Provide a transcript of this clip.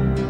Bye.